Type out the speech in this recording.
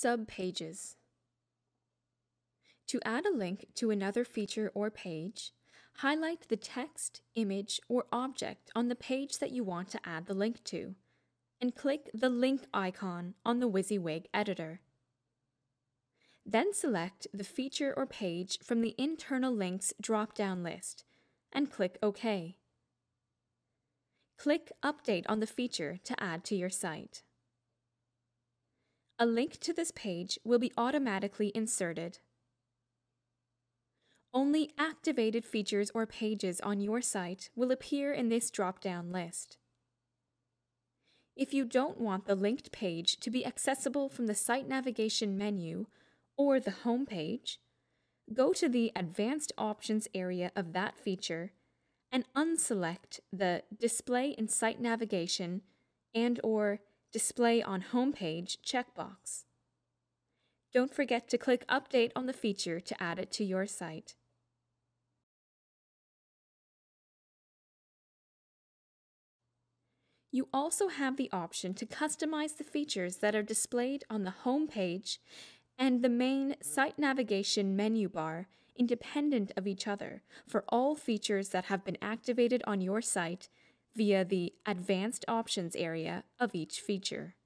Subpages. To add a link to another feature or page, highlight the text, image, or object on the page that you want to add the link to, and click the link icon on the WYSIWYG editor. Then select the feature or page from the internal links drop-down list and click OK. Click Update on the feature to add to your site. A link to this page will be automatically inserted. Only activated features or pages on your site will appear in this drop-down list. If you don't want the linked page to be accessible from the site navigation menu or the home page, go to the Advanced Options area of that feature and unselect the Display in Site Navigation and or Display on Homepage checkbox. Don't forget to click Update on the feature to add it to your site. You also have the option to customize the features that are displayed on the home page and the main site navigation menu bar independent of each other for all features that have been activated on your site via the Advanced Options area of each feature.